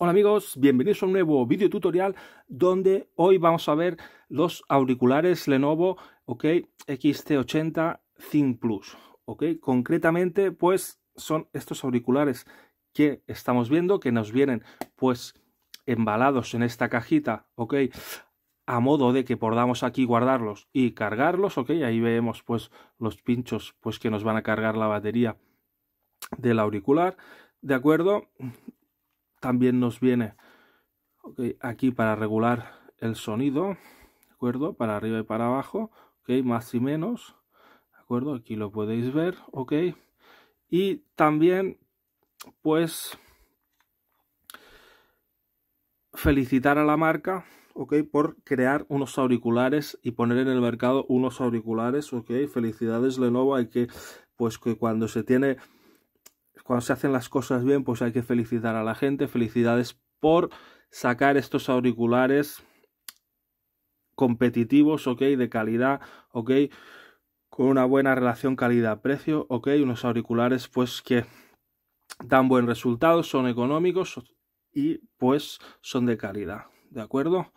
Hola amigos, bienvenidos a un nuevo video tutorial donde hoy vamos a ver los auriculares Lenovo OK XT80 Think Plus. ¿ok? Concretamente, pues son estos auriculares que estamos viendo que nos vienen pues embalados en esta cajita, ¿ok? A modo de que podamos aquí guardarlos y cargarlos, ¿ok? Ahí vemos pues los pinchos pues que nos van a cargar la batería del auricular, ¿de acuerdo? También nos viene aquí para regular el sonido, ¿de acuerdo? Para arriba y para abajo, ¿ok? Más y menos, ¿de acuerdo? Aquí lo podéis ver, ¿ok? Y también, pues, felicitar a la marca, ¿ok? Por crear unos auriculares y poner en el mercado unos auriculares, ¿ok? Felicidades Lenovo, hay que, pues que cuando se tiene cuando se hacen las cosas bien, pues hay que felicitar a la gente. Felicidades por sacar estos auriculares competitivos, ok, de calidad, ok, con una buena relación calidad-precio, ok, unos auriculares pues que dan buen resultado, son económicos y pues son de calidad, ¿de acuerdo?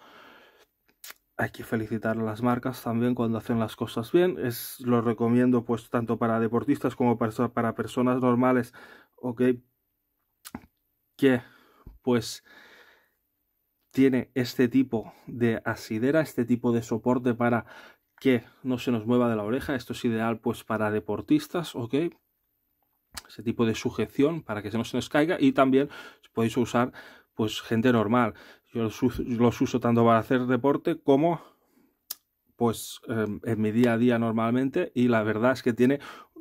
hay que felicitar a las marcas también cuando hacen las cosas bien. Es, lo recomiendo pues tanto para deportistas como para, para personas normales, ok, que pues tiene este tipo de asidera, este tipo de soporte para que no se nos mueva de la oreja. Esto es ideal pues para deportistas, ok. Ese tipo de sujeción para que no se nos caiga y también podéis usar pues gente normal. Yo los uso, tanto para hacer deporte como pues em, en mi día a día normalmente y la verdad es que tiene,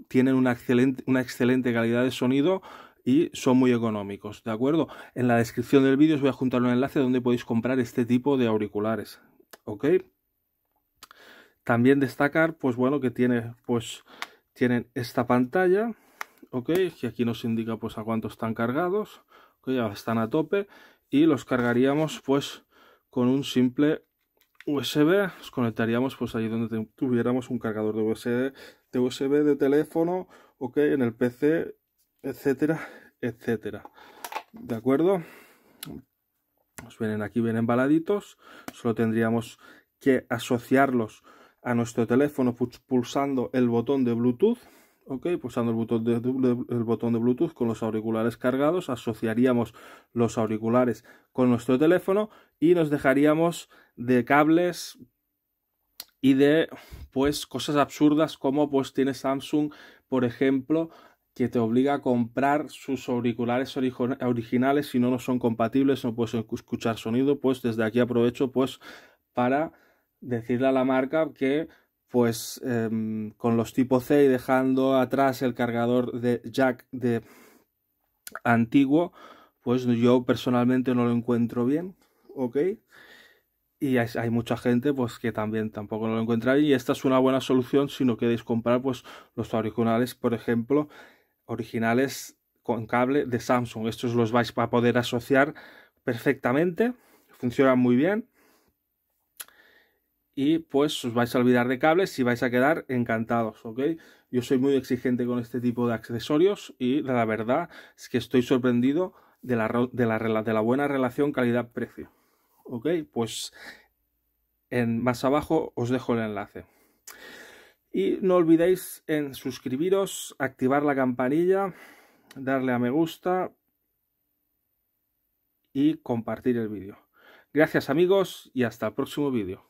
tienen una excelente, una excelente calidad de sonido y son muy económicos, ¿de acuerdo? En la descripción del vídeo os voy a juntar un enlace donde podéis comprar este tipo de auriculares, ¿ok? También destacar, pues bueno, que tiene, pues, tienen esta pantalla, ¿ok? Que aquí nos indica, pues, a cuánto están cargados, ¿ok? Ya están a tope y los cargaríamos pues con un simple USB, los conectaríamos pues allí donde tuviéramos un cargador de USB, de USB de teléfono, ok, en el PC, etcétera, etcétera. ¿De acuerdo? Nos vienen aquí bien embaladitos, solo tendríamos que asociarlos a nuestro teléfono pulsando el botón de Bluetooth ok, pulsando el botón de, el botón de Bluetooth con los auriculares cargados, asociaríamos los auriculares con nuestro teléfono y nos dejaríamos de cables y de pues cosas absurdas como pues tiene Samsung, por ejemplo, que te obliga a comprar sus auriculares originales si no no son compatibles, no puedes escuchar sonido, pues desde aquí aprovecho pues para decirle a la marca que pues em, con los tipo C y dejando atrás el cargador de jack de antiguo, pues yo personalmente no lo encuentro bien, ¿ok? Y hay, mucha gente pues que también tampoco lo encuentra y esta es una buena solución si no queréis comprar pues los auriculares, por ejemplo, originales con cable de Samsung. Estos los vais a poder asociar perfectamente, funcionan muy bien y pues os vais a olvidar de cables y vais a quedar encantados, ¿ok? Yo soy muy exigente con este tipo de accesorios y la verdad es que estoy sorprendido de la, de la, buena relación calidad-precio, ¿ok? Pues en, más abajo os dejo el enlace. Y no olvidéis en suscribiros, activar la campanilla, darle a me gusta y compartir el vídeo. Gracias amigos y hasta el próximo vídeo.